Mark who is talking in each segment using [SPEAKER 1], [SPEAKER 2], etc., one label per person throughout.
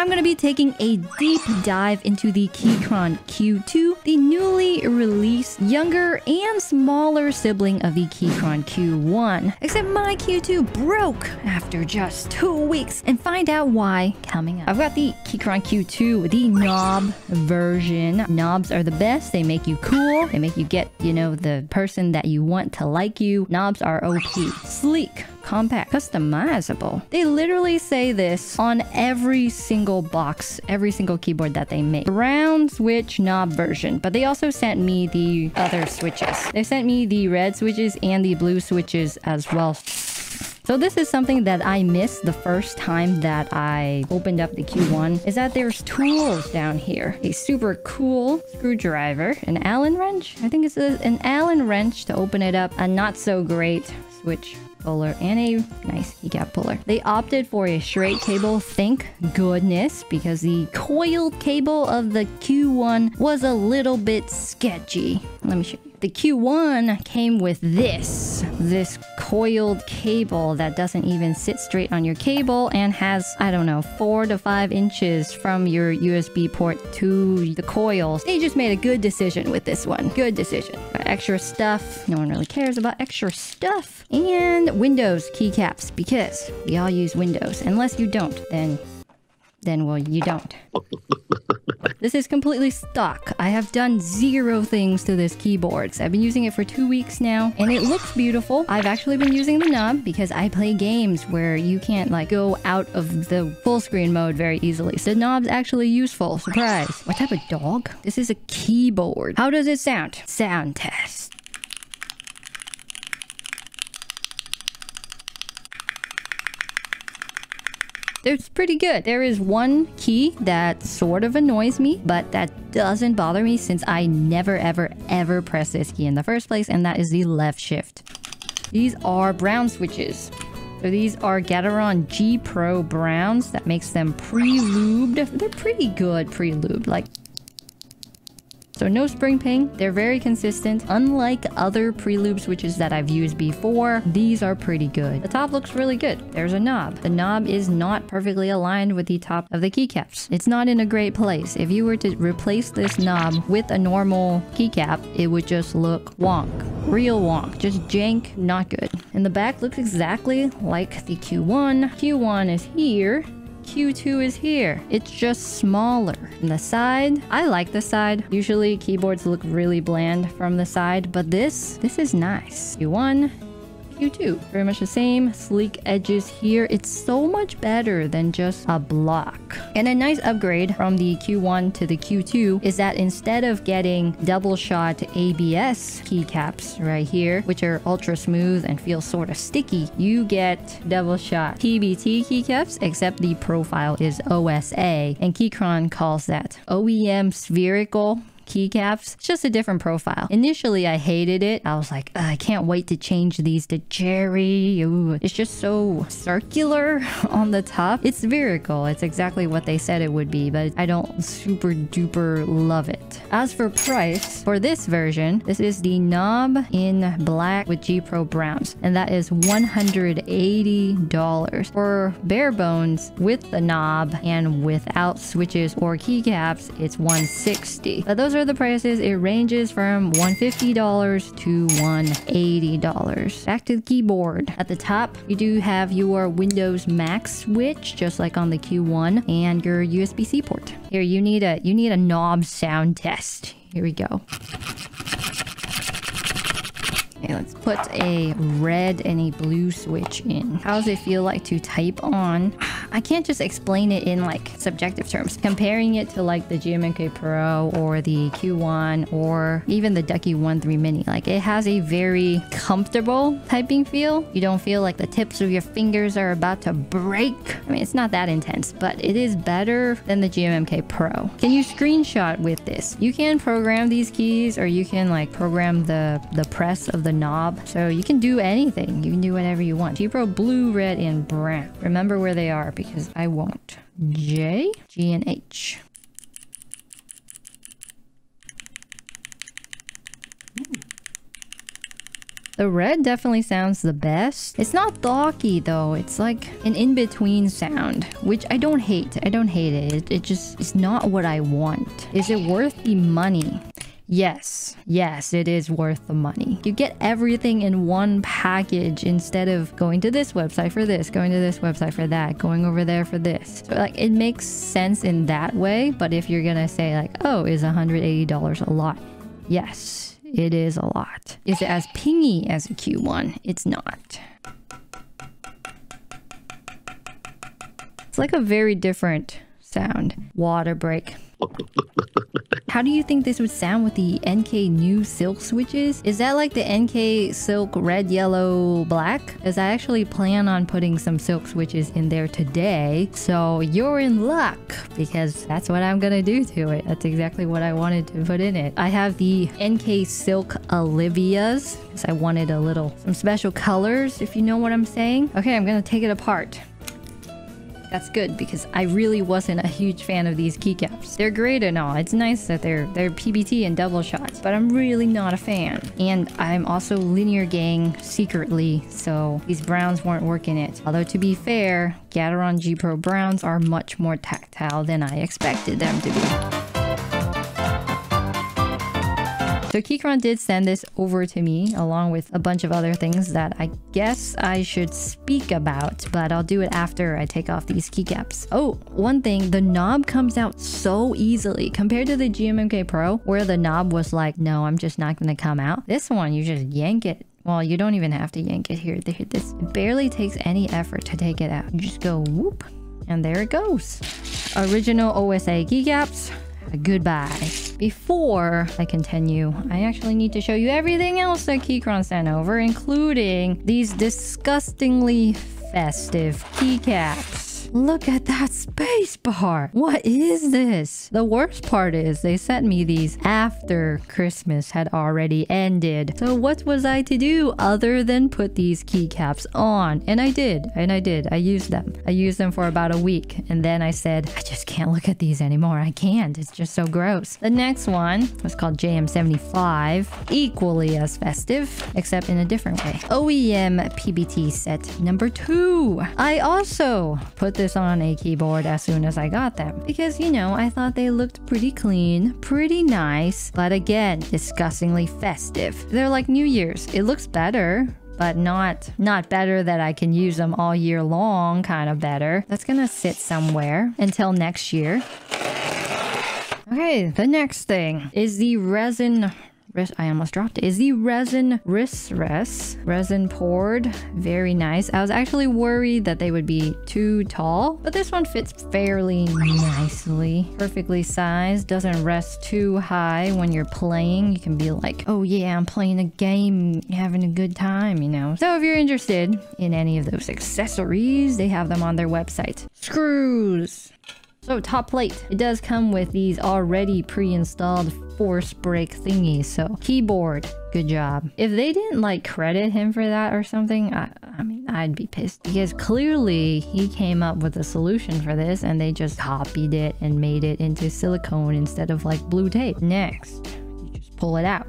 [SPEAKER 1] I'm going to be taking a deep dive into the Keychron Q2, the newly released younger and smaller sibling of the Keychron Q1. Except my Q2 broke after just two weeks and find out why coming up. I've got the Keychron Q2, the knob version. Knobs are the best. They make you cool. They make you get, you know, the person that you want to like you. Knobs are OP. Sleek, compact, customizable. They literally say this on every single box, every single keyboard that they make. Brown switch knob version, but they also sent me the other switches. They sent me the red switches and the blue switches as well. So this is something that I missed the first time that I opened up the Q1 is that there's tools down here. A super cool screwdriver, an Allen wrench. I think it's an Allen wrench to open it up. A not so great switch puller and a nice keycap puller. They opted for a straight cable, thank goodness, because the coiled cable of the Q1 was a little bit sketchy. Let me show you. The Q1 came with this, this coiled cable that doesn't even sit straight on your cable and has, I don't know, four to five inches from your USB port to the coils. They just made a good decision with this one. Good decision. Got extra stuff. No one really cares about extra stuff. And Windows keycaps because we all use Windows. Unless you don't, then, then well, you don't. This is completely stock. I have done zero things to this keyboard. I've been using it for two weeks now and it looks beautiful. I've actually been using the knob because I play games where you can't like go out of the full screen mode very easily. So the knob's actually useful. Surprise. What type of dog? This is a keyboard. How does it sound? Sound test. It's pretty good. There is one key that sort of annoys me, but that doesn't bother me since I never, ever, ever press this key in the first place, and that is the left shift. These are brown switches. So these are Gateron G Pro Browns. That makes them pre-lubed. They're pretty good pre-lubed. Like, so no spring ping, they're very consistent. Unlike other pre-lube switches that I've used before, these are pretty good. The top looks really good. There's a knob. The knob is not perfectly aligned with the top of the keycaps. It's not in a great place. If you were to replace this knob with a normal keycap, it would just look wonk. Real wonk. Just jank, not good. And the back looks exactly like the Q1. Q1 is here. Q2 is here. It's just smaller. And the side, I like the side. Usually keyboards look really bland from the side, but this, this is nice. Q1, Q2. Very much the same, sleek edges here. It's so much better than just a block. And a nice upgrade from the Q1 to the Q2 is that instead of getting double shot ABS keycaps right here, which are ultra smooth and feel sort of sticky, you get double shot PBT keycaps, except the profile is OSA. And Keychron calls that OEM spherical keycaps. It's just a different profile. Initially, I hated it. I was like, I can't wait to change these to cherry. Ooh, it's just so circular on the top. It's spherical. It's exactly what they said it would be, but I don't super duper love it. As for price, for this version, this is the knob in black with G Pro browns, and that is $180. For bare bones with the knob and without switches or keycaps, it's 160. But those are the prices. It ranges from $150 to $180. Back to the keyboard. At the top, you do have your Windows Mac switch, just like on the Q1, and your USB-C port. Here, you need a you need a knob sound test. Here we go. Okay, let's put a red and a blue switch in. How does it feel like to type on? I can't just explain it in like subjective terms. Comparing it to like the GMMK Pro or the Q1 or even the Ducky 1.3 Mini, like it has a very comfortable typing feel. You don't feel like the tips of your fingers are about to break. I mean, it's not that intense, but it is better than the GMMK Pro. Can you screenshot with this? You can program these keys or you can like program the, the press of the knob. So you can do anything. You can do whatever you want. G Pro blue, red, and brown. Remember where they are because I won't. J, G, and H. Hmm. The red definitely sounds the best. It's not thocky though. It's like an in-between sound, which I don't hate. I don't hate it. it. It just is not what I want. Is it worth the money? Yes, yes, it is worth the money. You get everything in one package instead of going to this website for this, going to this website for that, going over there for this. So like it makes sense in that way, but if you're gonna say like, oh, is $180 a lot? Yes, it is a lot. Is it as pingy as a Q1? It's not. It's like a very different sound. Water break. How do you think this would sound with the NK new silk switches? Is that like the NK silk red, yellow, black? As I actually plan on putting some silk switches in there today. So you're in luck because that's what I'm gonna do to it. That's exactly what I wanted to put in it. I have the NK silk Olivia's because I wanted a little, some special colors if you know what I'm saying. Okay, I'm gonna take it apart. That's good because I really wasn't a huge fan of these keycaps. They're great and all. It's nice that they're they're PBT and double shots, but I'm really not a fan. And I'm also linear gang secretly, so these browns weren't working it. Although to be fair, Gateron G Pro browns are much more tactile than I expected them to be. So Keychron did send this over to me along with a bunch of other things that I guess I should speak about, but I'll do it after I take off these keycaps. Oh, one thing, the knob comes out so easily compared to the GMMK Pro where the knob was like, no, I'm just not going to come out. This one, you just yank it well, you don't even have to yank it here. This barely takes any effort to take it out. You just go whoop, and there it goes. Original OSA keycaps goodbye. Before I continue, I actually need to show you everything else that Keychron sent over, including these disgustingly festive keycaps. Look at that space bar. What is this? The worst part is they sent me these after Christmas had already ended. So what was I to do other than put these keycaps on? And I did. And I did. I used them. I used them for about a week. And then I said, I just can't look at these anymore. I can't. It's just so gross. The next one was called JM75. Equally as festive, except in a different way. OEM PBT set number two. I also put this on a keyboard as soon as I got them. Because, you know, I thought they looked pretty clean, pretty nice, but again, disgustingly festive. They're like New Year's. It looks better, but not not better that I can use them all year long kind of better. That's gonna sit somewhere until next year. Okay, the next thing is the resin I almost dropped it. Is the resin Risres resin poured? Very nice. I was actually worried that they would be too tall, but this one fits fairly nicely. Perfectly sized. Doesn't rest too high when you're playing. You can be like, oh yeah, I'm playing a game, having a good time, you know. So if you're interested in any of those accessories, they have them on their website. Screws. So top plate. It does come with these already pre-installed force break thingies. So keyboard, good job. If they didn't like credit him for that or something, I, I mean, I'd be pissed because clearly he came up with a solution for this and they just copied it and made it into silicone instead of like blue tape. Next, you just pull it out.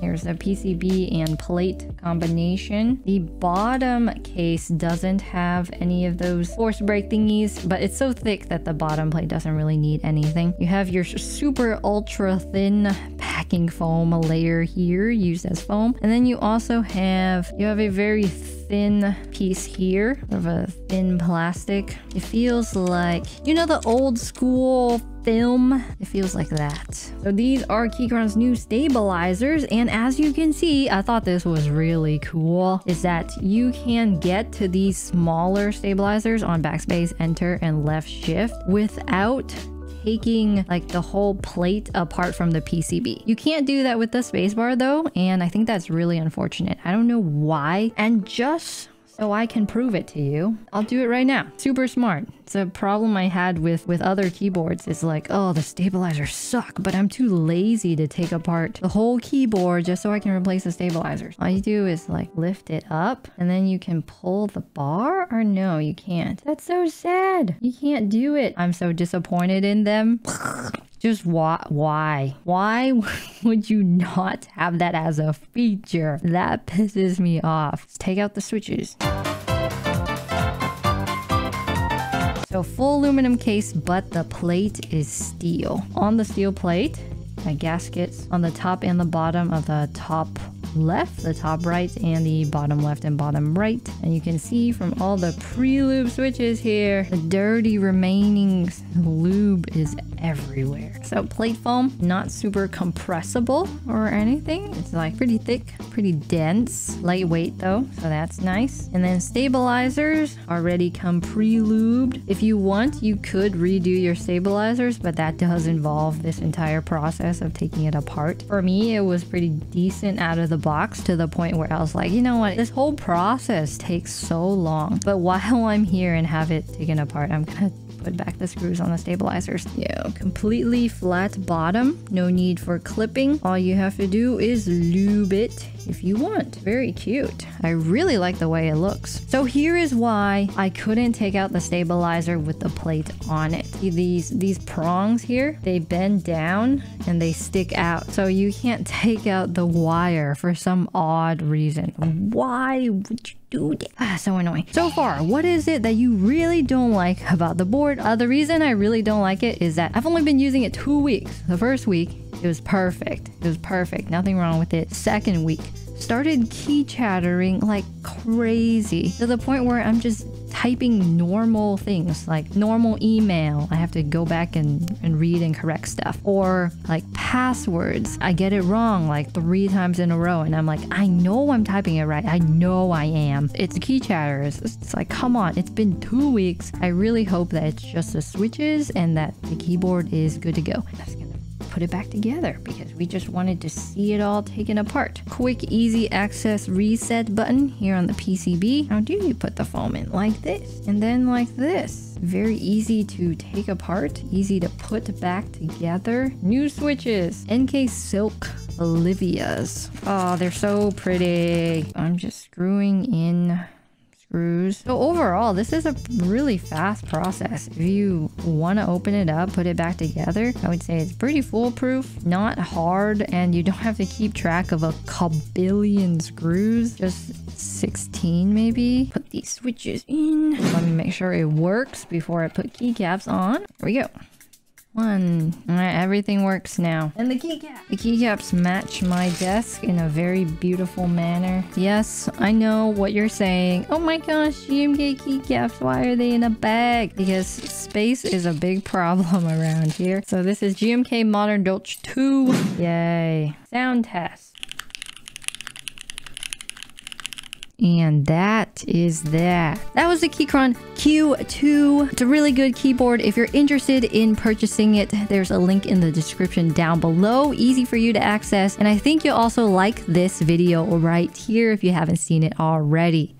[SPEAKER 1] Here's a PCB and plate combination. The bottom case doesn't have any of those force break thingies, but it's so thick that the bottom plate doesn't really need anything. You have your super ultra thin packing foam layer here used as foam. And then you also have, you have a very thin piece here of a thin plastic. It feels like, you know, the old school film. It feels like that. So these are Keychron's new stabilizers. And as you can see, I thought this was really cool, is that you can get to these smaller stabilizers on backspace, enter, and left shift without taking like the whole plate apart from the PCB. You can't do that with the spacebar though, and I think that's really unfortunate. I don't know why. And just so I can prove it to you. I'll do it right now. Super smart. It's a problem I had with, with other keyboards. It's like, oh, the stabilizers suck, but I'm too lazy to take apart the whole keyboard just so I can replace the stabilizers. All you do is like lift it up and then you can pull the bar or no, you can't. That's so sad. You can't do it. I'm so disappointed in them. Just why? Why? Why would you not have that as a feature? That pisses me off. Take out the switches. So full aluminum case, but the plate is steel. On the steel plate, a gaskets on the top and the bottom of the top left, the top right, and the bottom left and bottom right. And you can see from all the pre-lube switches here, the dirty remaining lube is everywhere. So plate foam, not super compressible or anything. It's like pretty thick, pretty dense, lightweight though, so that's nice. And then stabilizers already come pre-lubed. If you want, you could redo your stabilizers, but that does involve this entire process of taking it apart. For me, it was pretty decent out of the box to the point where I was like, you know what, this whole process takes so long. But while I'm here and have it taken apart, I'm gonna put back the screws on the stabilizers. Yeah, completely flat bottom. No need for clipping. All you have to do is lube it if you want. Very cute. I really like the way it looks. So here is why I couldn't take out the stabilizer with the plate on it. These, these prongs here, they bend down and they stick out. So you can't take out the wire for some odd reason. Why would you do that? Ah, so annoying. So far, what is it that you really don't like about the board? Uh, the reason I really don't like it is that I've only been using it two weeks. The first week, it was perfect. It was perfect. Nothing wrong with it. Second week, started key chattering like crazy to the point where I'm just typing normal things like normal email. I have to go back and, and read and correct stuff. Or like passwords. I get it wrong like three times in a row. And I'm like, I know I'm typing it right. I know I am. It's key chatters. It's like, come on, it's been two weeks. I really hope that it's just the switches and that the keyboard is good to go put it back together because we just wanted to see it all taken apart. Quick, easy access reset button here on the PCB. How do you put the foam in? Like this and then like this. Very easy to take apart, easy to put back together. New switches, NK Silk Olivia's. Oh, they're so pretty. I'm just screwing in screws. So overall, this is a really fast process. If you want to open it up, put it back together, I would say it's pretty foolproof, not hard, and you don't have to keep track of a kabillion screws, just 16 maybe. Put these switches in. Let me make sure it works before I put keycaps on. Here we go. One. Alright, everything works now. And the keycap. The keycaps match my desk in a very beautiful manner. Yes, I know what you're saying. Oh my gosh, GMK keycaps, why are they in a bag? Because space is a big problem around here. So this is GMK Modern Dolch 2. Yay. Sound test. And that is that. That was the Keychron Q2. It's a really good keyboard. If you're interested in purchasing it, there's a link in the description down below. Easy for you to access. And I think you'll also like this video right here if you haven't seen it already.